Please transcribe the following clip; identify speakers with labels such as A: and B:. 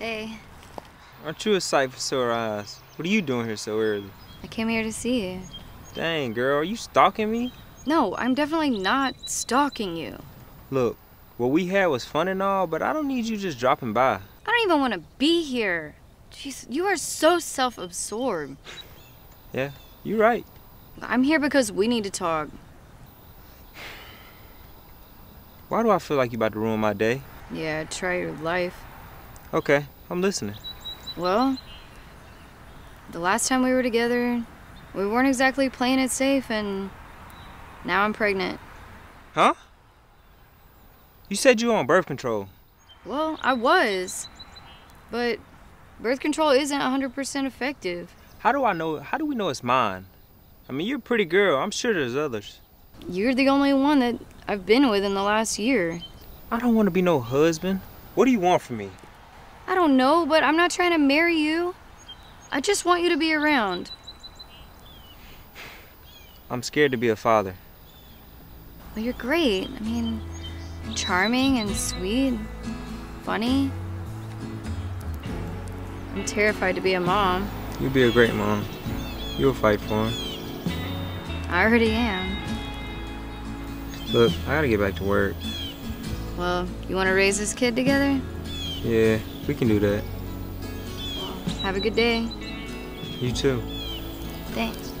A: Hey,
B: Aren't you a sight for sore eyes? What are you doing here so early?
A: I came here to see you.
B: Dang, girl, are you stalking me?
A: No, I'm definitely not stalking you.
B: Look, what we had was fun and all, but I don't need you just dropping by.
A: I don't even want to be here. Jeez, you are so self absorbed.
B: Yeah, you're right.
A: I'm here because we need to talk.
B: Why do I feel like you're about to ruin my day?
A: Yeah, try your life.
B: Okay, I'm listening.
A: Well, the last time we were together, we weren't exactly playing it safe, and now I'm pregnant.
B: Huh? You said you were on birth control.
A: Well, I was, but birth control isn't 100% effective.
B: How do I know? How do we know it's mine? I mean, you're a pretty girl. I'm sure there's others.
A: You're the only one that I've been with in the last year.
B: I don't want to be no husband. What do you want from me?
A: I don't know, but I'm not trying to marry you. I just want you to be around.
B: I'm scared to be a father.
A: Well, you're great. I mean, charming and sweet, funny. I'm terrified to be a mom.
B: You'll be a great mom. You'll fight for him.
A: I already am.
B: Look, I gotta get back to work.
A: Well, you want to raise this kid together?
B: Yeah, we can do that.
A: Have a good day.
B: You too.
A: Thanks.